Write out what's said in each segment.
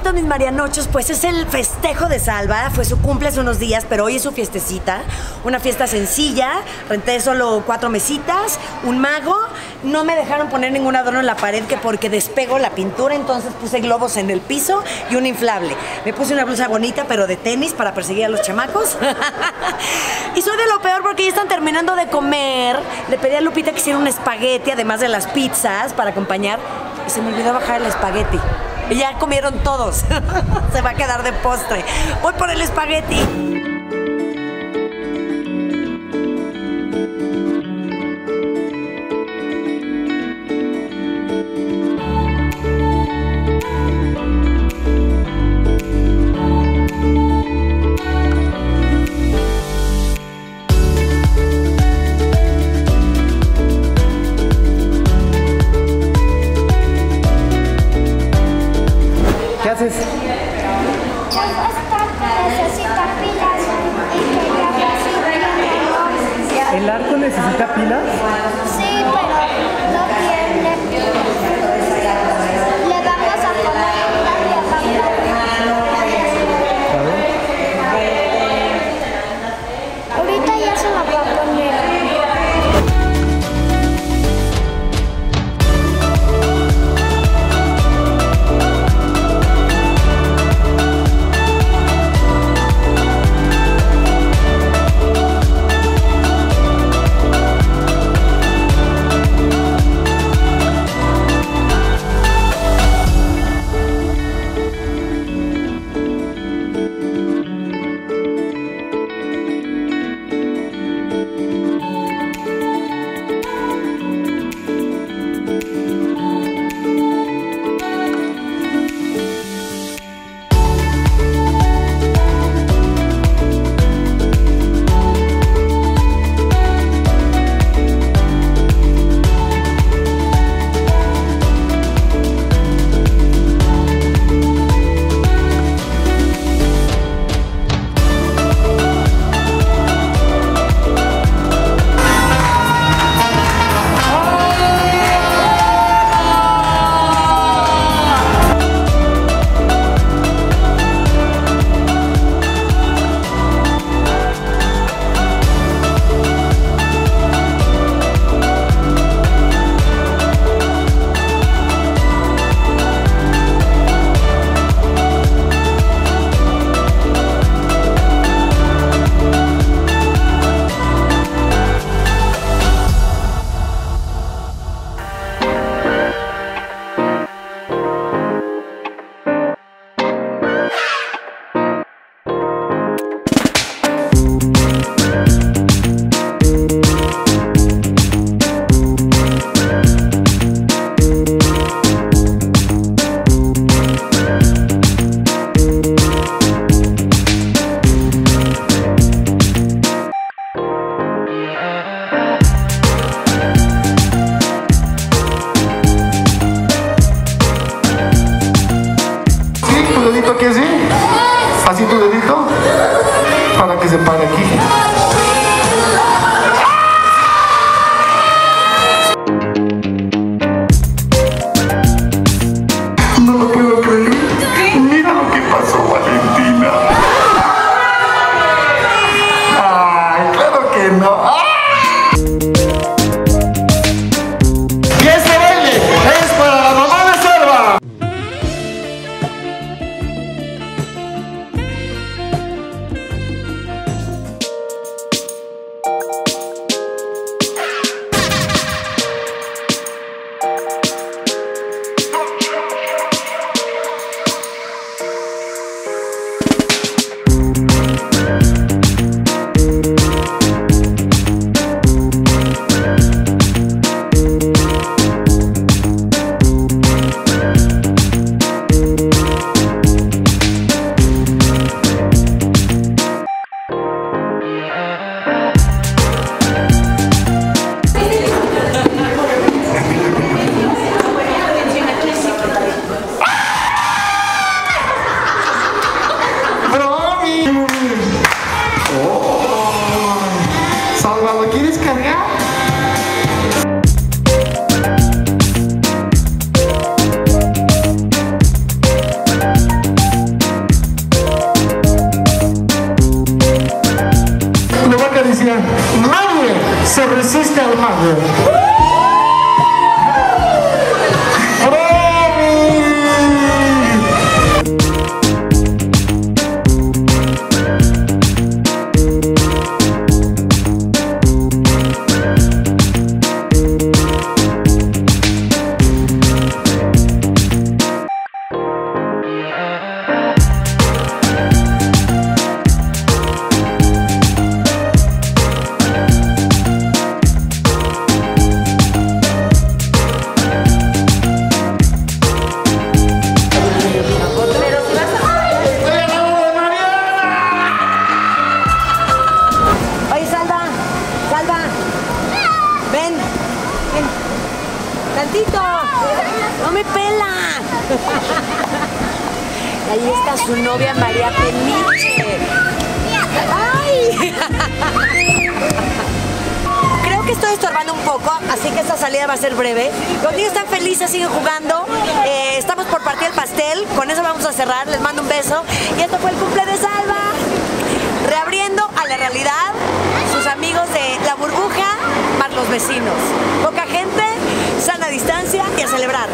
amiguitos, mis marianochos, pues es el festejo de Salva. Fue su cumple hace unos días, pero hoy es su fiestecita. Una fiesta sencilla. Renté solo cuatro mesitas, un mago. No me dejaron poner ningún adorno en la pared que porque despego la pintura, entonces puse globos en el piso y un inflable. Me puse una blusa bonita, pero de tenis para perseguir a los chamacos. y soy de lo peor porque ya están terminando de comer. Le pedí a Lupita que hiciera un espagueti, además de las pizzas, para acompañar. Y se me olvidó bajar el espagueti. Ya comieron todos. Se va a quedar de postre. Voy por el espagueti. Necesita pilas ¿El arco necesita pilas? Sí, pero no tiene. Le Yeah. No me pela. Ahí está su novia María Peniche. ¡Ay! Creo que estoy estorbando un poco, así que esta salida va a ser breve. Los niños están felices, siguen jugando. Eh, estamos por partir el pastel, con eso vamos a cerrar. Les mando un beso. Y esto fue el cumple de Salva. Reabriendo a la realidad sus amigos de La Burbuja, más los vecinos. Poca gente, sana distancia y a celebrar.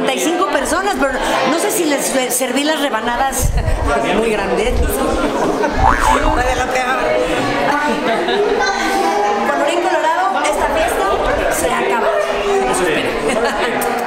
95 personas, pero no sé si les serví las rebanadas muy grandes. Colorín colorado, esta fiesta se acaba. Eso espero.